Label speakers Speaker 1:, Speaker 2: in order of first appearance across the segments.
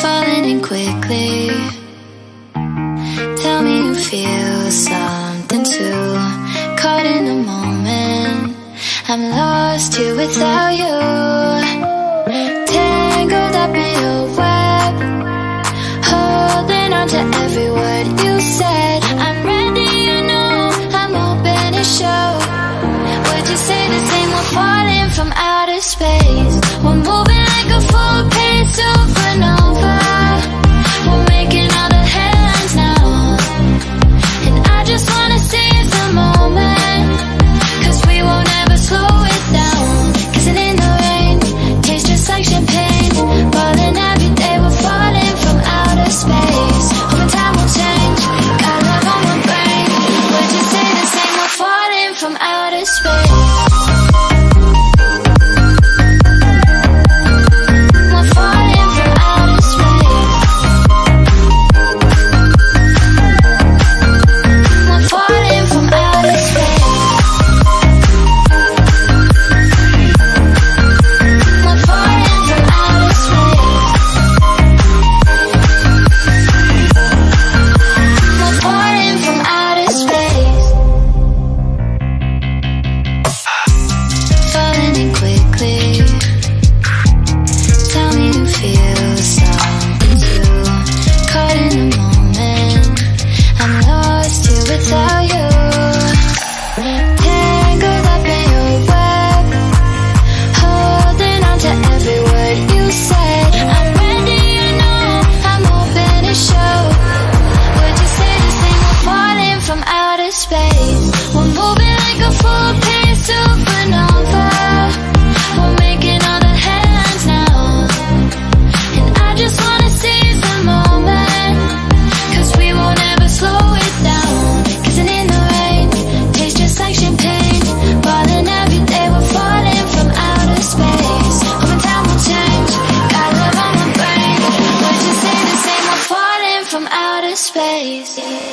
Speaker 1: Falling in quickly. Tell me you feel something too. Caught in a moment. I'm lost here without you.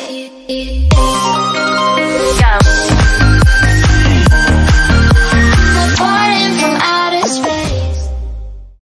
Speaker 1: it, it, it.